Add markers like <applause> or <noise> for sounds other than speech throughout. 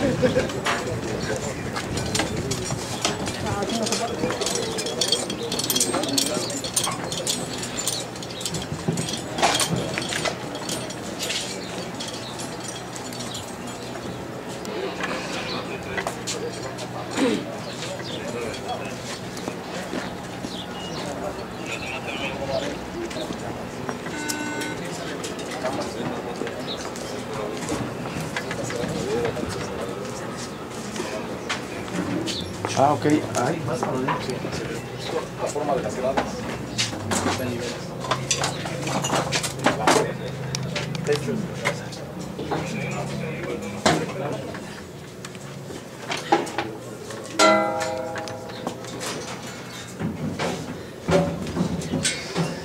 자, <laughs> 생각해봐. Ah, ok. Ay, más o menos. La forma de las gradas.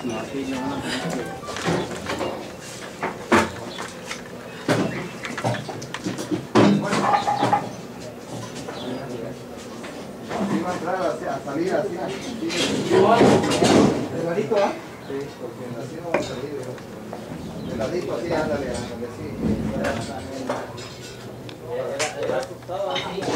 No, aquí no van a tener que... Así va a entrar así, a salir así. así. Pegadito, ¿ah? Sí, porque así no va a salir. ¿no? Pegadito así, ándale, ándale, sí. Era asustado así.